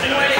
Thank you.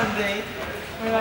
Grande. Me va